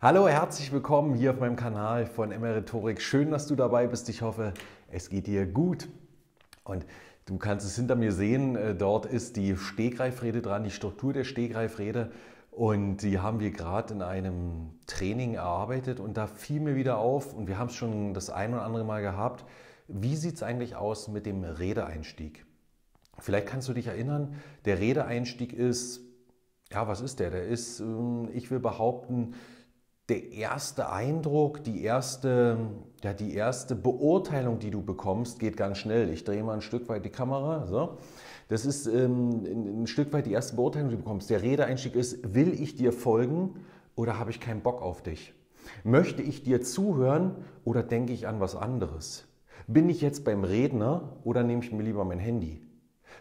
Hallo, herzlich willkommen hier auf meinem Kanal von Emeritorik. Schön, dass du dabei bist. Ich hoffe, es geht dir gut. Und du kannst es hinter mir sehen, äh, dort ist die Stegreifrede dran, die Struktur der Stegreifrede. Und die haben wir gerade in einem Training erarbeitet und da fiel mir wieder auf, und wir haben es schon das ein oder andere Mal gehabt, wie sieht es eigentlich aus mit dem Redeeinstieg? Vielleicht kannst du dich erinnern, der Redeeinstieg ist, ja, was ist der? Der ist, ähm, ich will behaupten, der erste Eindruck, die erste, ja, die erste Beurteilung, die du bekommst, geht ganz schnell. Ich drehe mal ein Stück weit die Kamera. So. Das ist ähm, ein Stück weit die erste Beurteilung, die du bekommst. Der Redeeinstieg ist, will ich dir folgen oder habe ich keinen Bock auf dich? Möchte ich dir zuhören oder denke ich an was anderes? Bin ich jetzt beim Redner oder nehme ich mir lieber mein Handy?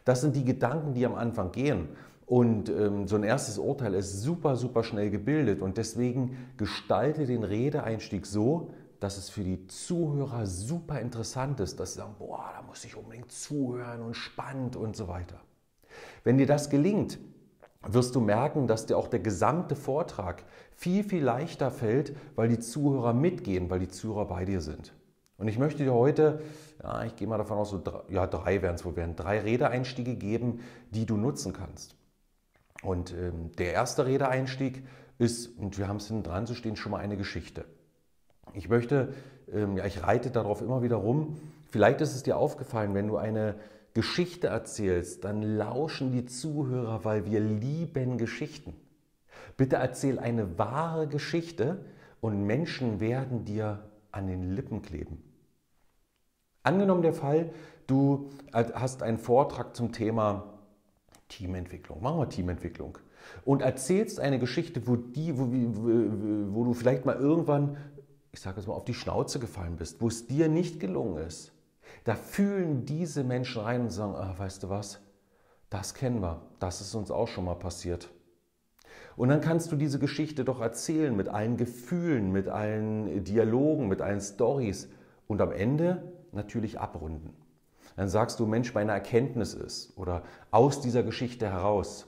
Das sind die Gedanken, die am Anfang gehen. Und ähm, so ein erstes Urteil ist super, super schnell gebildet. Und deswegen gestalte den Redeeinstieg so, dass es für die Zuhörer super interessant ist, dass sie sagen, boah, da muss ich unbedingt zuhören und spannend und so weiter. Wenn dir das gelingt, wirst du merken, dass dir auch der gesamte Vortrag viel, viel leichter fällt, weil die Zuhörer mitgehen, weil die Zuhörer bei dir sind. Und ich möchte dir heute, ja, ich gehe mal davon aus, so drei, ja, drei werden es wohl werden, drei Redeeinstiege geben, die du nutzen kannst. Und ähm, der erste Redeeinstieg ist, und wir haben es hinten dran zu stehen, schon mal eine Geschichte. Ich möchte, ähm, ja, ich reite darauf immer wieder rum. Vielleicht ist es dir aufgefallen, wenn du eine Geschichte erzählst, dann lauschen die Zuhörer, weil wir lieben Geschichten. Bitte erzähl eine wahre Geschichte und Menschen werden dir an den Lippen kleben. Angenommen der Fall, du hast einen Vortrag zum Thema Teamentwicklung. Machen wir Teamentwicklung. Und erzählst eine Geschichte, wo, die, wo, wo, wo du vielleicht mal irgendwann, ich sage es mal, auf die Schnauze gefallen bist, wo es dir nicht gelungen ist. Da fühlen diese Menschen rein und sagen, ah, weißt du was, das kennen wir, das ist uns auch schon mal passiert. Und dann kannst du diese Geschichte doch erzählen mit allen Gefühlen, mit allen Dialogen, mit allen Stories und am Ende natürlich abrunden dann sagst du, Mensch, meine Erkenntnis ist oder aus dieser Geschichte heraus.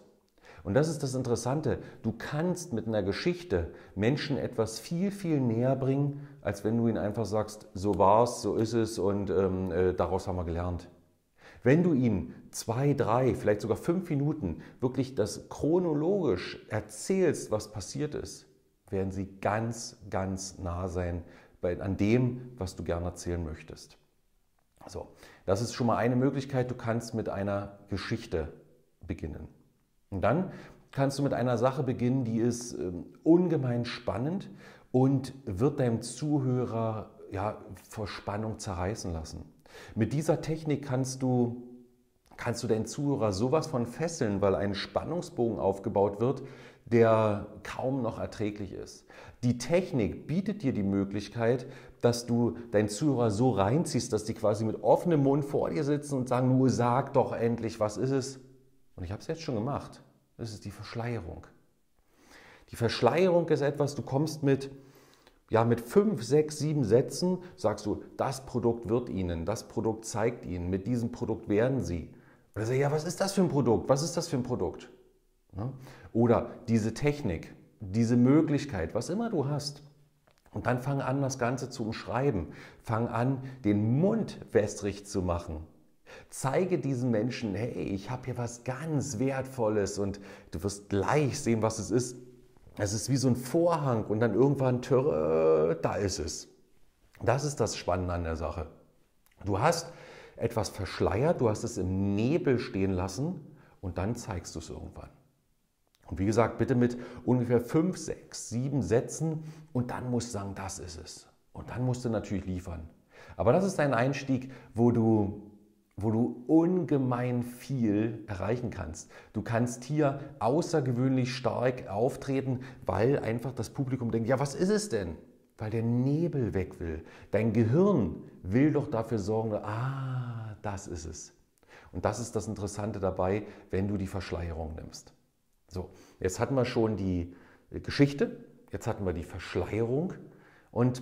Und das ist das Interessante. Du kannst mit einer Geschichte Menschen etwas viel, viel näher bringen, als wenn du ihnen einfach sagst, so war's, so ist es und ähm, äh, daraus haben wir gelernt. Wenn du ihnen zwei, drei, vielleicht sogar fünf Minuten wirklich das chronologisch erzählst, was passiert ist, werden sie ganz, ganz nah sein bei, an dem, was du gerne erzählen möchtest. So, das ist schon mal eine Möglichkeit. Du kannst mit einer Geschichte beginnen. Und dann kannst du mit einer Sache beginnen, die ist äh, ungemein spannend und wird deinem Zuhörer ja, vor Spannung zerreißen lassen. Mit dieser Technik kannst du, kannst du deinen Zuhörer sowas von fesseln, weil ein Spannungsbogen aufgebaut wird, der kaum noch erträglich ist. Die Technik bietet dir die Möglichkeit, dass du deinen Zuhörer so reinziehst, dass die quasi mit offenem Mund vor dir sitzen und sagen, nur sag doch endlich, was ist es? Und ich habe es jetzt schon gemacht. Das ist die Verschleierung. Die Verschleierung ist etwas, du kommst mit, ja, mit fünf, sechs, sieben Sätzen, sagst du, das Produkt wird Ihnen, das Produkt zeigt Ihnen, mit diesem Produkt werden Sie. Oder sag, ja, was ist das für ein Produkt? Was ist das für ein Produkt? Oder diese Technik, diese Möglichkeit, was immer du hast. Und dann fang an, das Ganze zu umschreiben. Fang an, den Mund wässrig zu machen. Zeige diesen Menschen, hey, ich habe hier was ganz Wertvolles und du wirst gleich sehen, was es ist. Es ist wie so ein Vorhang und dann irgendwann, törö, da ist es. Das ist das Spannende an der Sache. Du hast etwas verschleiert, du hast es im Nebel stehen lassen und dann zeigst du es irgendwann. Und wie gesagt, bitte mit ungefähr fünf, sechs, sieben Sätzen und dann musst du sagen, das ist es. Und dann musst du natürlich liefern. Aber das ist ein Einstieg, wo du, wo du ungemein viel erreichen kannst. Du kannst hier außergewöhnlich stark auftreten, weil einfach das Publikum denkt, ja, was ist es denn? Weil der Nebel weg will. Dein Gehirn will doch dafür sorgen, ah, das ist es. Und das ist das Interessante dabei, wenn du die Verschleierung nimmst. So, jetzt hatten wir schon die Geschichte, jetzt hatten wir die Verschleierung und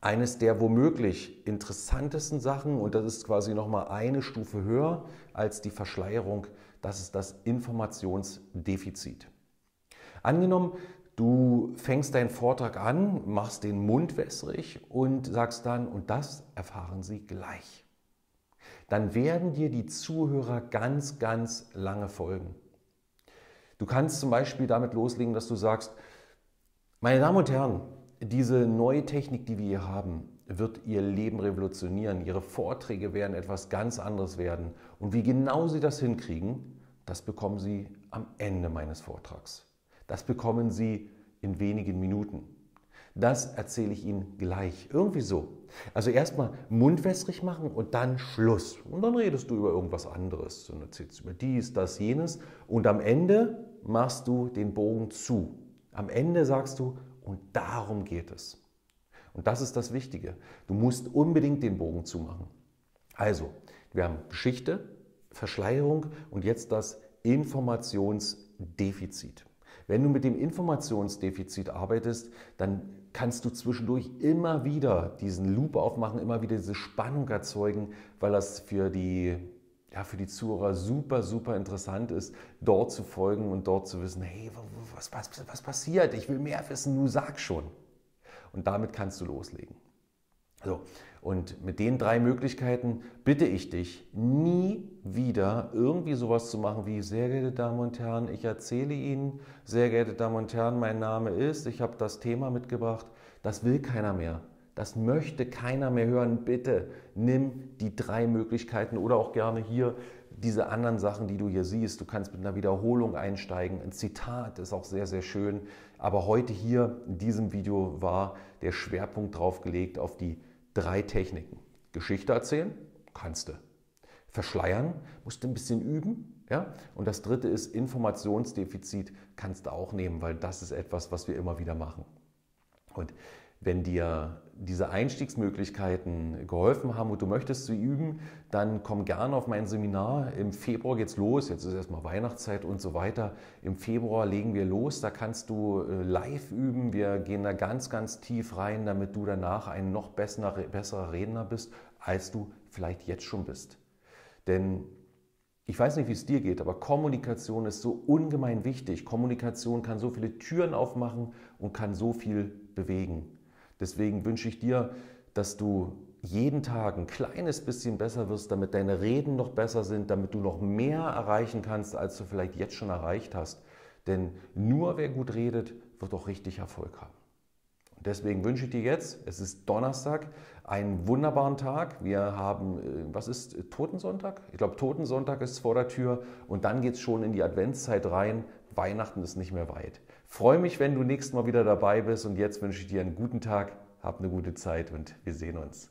eines der womöglich interessantesten Sachen, und das ist quasi nochmal eine Stufe höher als die Verschleierung, das ist das Informationsdefizit. Angenommen, Du fängst deinen Vortrag an, machst den Mund wässrig und sagst dann, und das erfahren Sie gleich. Dann werden dir die Zuhörer ganz, ganz lange folgen. Du kannst zum Beispiel damit loslegen, dass du sagst, meine Damen und Herren, diese neue Technik, die wir hier haben, wird Ihr Leben revolutionieren. Ihre Vorträge werden etwas ganz anderes werden. Und wie genau Sie das hinkriegen, das bekommen Sie am Ende meines Vortrags. Das bekommen Sie in wenigen Minuten. Das erzähle ich Ihnen gleich. Irgendwie so. Also erstmal mundwässrig machen und dann Schluss. Und dann redest du über irgendwas anderes. Und erzählst über dies, das, jenes. Und am Ende machst du den Bogen zu. Am Ende sagst du, und darum geht es. Und das ist das Wichtige. Du musst unbedingt den Bogen zumachen. Also, wir haben Geschichte, Verschleierung und jetzt das Informationsdefizit. Wenn du mit dem Informationsdefizit arbeitest, dann kannst du zwischendurch immer wieder diesen Loop aufmachen, immer wieder diese Spannung erzeugen, weil das für die, ja, für die Zuhörer super, super interessant ist, dort zu folgen und dort zu wissen, hey, was, was, was passiert? Ich will mehr wissen, du sag schon. Und damit kannst du loslegen. So, und mit den drei Möglichkeiten bitte ich dich, nie wieder irgendwie sowas zu machen wie, sehr geehrte Damen und Herren, ich erzähle Ihnen, sehr geehrte Damen und Herren, mein Name ist, ich habe das Thema mitgebracht. Das will keiner mehr. Das möchte keiner mehr hören. Bitte nimm die drei Möglichkeiten oder auch gerne hier diese anderen Sachen, die du hier siehst. Du kannst mit einer Wiederholung einsteigen. Ein Zitat ist auch sehr, sehr schön. Aber heute hier in diesem Video war der Schwerpunkt drauf gelegt auf die drei Techniken. Geschichte erzählen, kannst du. Verschleiern, musst du ein bisschen üben. Ja? Und das dritte ist Informationsdefizit, kannst du auch nehmen, weil das ist etwas, was wir immer wieder machen. Und wenn dir diese Einstiegsmöglichkeiten geholfen haben und du möchtest sie üben, dann komm gerne auf mein Seminar. Im Februar geht's los. Jetzt ist erstmal Weihnachtszeit und so weiter. Im Februar legen wir los. Da kannst du äh, live üben. Wir gehen da ganz, ganz tief rein, damit du danach ein noch besserer, besserer Redner bist, als du vielleicht jetzt schon bist. Denn ich weiß nicht, wie es dir geht, aber Kommunikation ist so ungemein wichtig. Kommunikation kann so viele Türen aufmachen und kann so viel bewegen. Deswegen wünsche ich dir, dass du jeden Tag ein kleines bisschen besser wirst, damit deine Reden noch besser sind, damit du noch mehr erreichen kannst, als du vielleicht jetzt schon erreicht hast. Denn nur wer gut redet, wird auch richtig Erfolg haben. Und deswegen wünsche ich dir jetzt, es ist Donnerstag, einen wunderbaren Tag. Wir haben, äh, was ist Totensonntag? Ich glaube, Totensonntag ist vor der Tür und dann geht es schon in die Adventszeit rein. Weihnachten ist nicht mehr weit. Freue mich, wenn du nächstes Mal wieder dabei bist und jetzt wünsche ich dir einen guten Tag, hab eine gute Zeit und wir sehen uns.